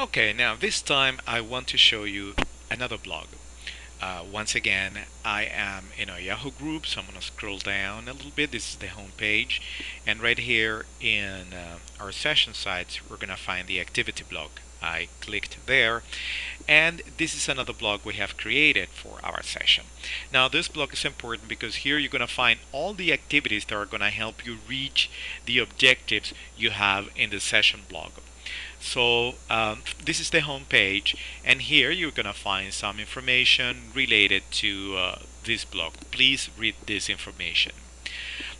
Okay, now this time I want to show you another blog. Uh, once again, I am in a Yahoo group, so I'm going to scroll down a little bit. This is the home page, and right here in uh, our session sites, we're going to find the activity blog. I clicked there, and this is another blog we have created for our session. Now, this blog is important because here you're going to find all the activities that are going to help you reach the objectives you have in the session blog. So um, this is the home page and here you're gonna find some information related to uh, this blog. Please read this information.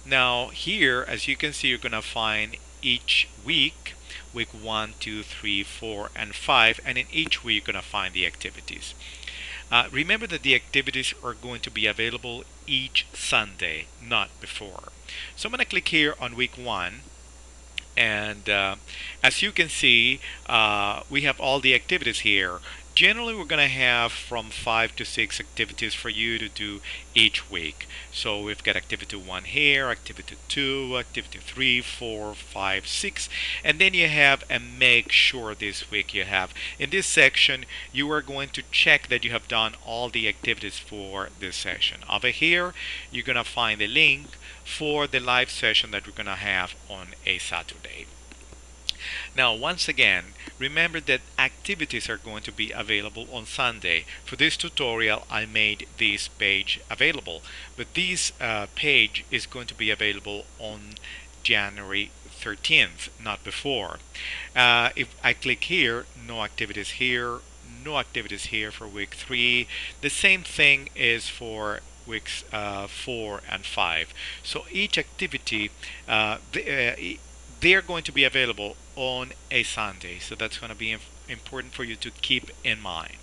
Now here as you can see you're gonna find each week week 1, 2, 3, 4 and 5 and in each week you're gonna find the activities. Uh, remember that the activities are going to be available each Sunday, not before. So I'm going to click here on week 1 and uh, as you can see uh, we have all the activities here generally we're going to have from five to six activities for you to do each week. So we've got activity one here activity two activity three four five six and then you have a make sure this week you have. In this section you are going to check that you have done all the activities for this session. Over here you're going to find the link for the live session that we're going to have on a Saturday. Now, once again, remember that activities are going to be available on Sunday. For this tutorial, I made this page available, but this uh, page is going to be available on January 13th, not before. Uh, if I click here, no activities here, no activities here for week 3. The same thing is for weeks uh, 4 and 5. So each activity, uh, they, uh, they're going to be available on a Sunday. So that's going to be important for you to keep in mind.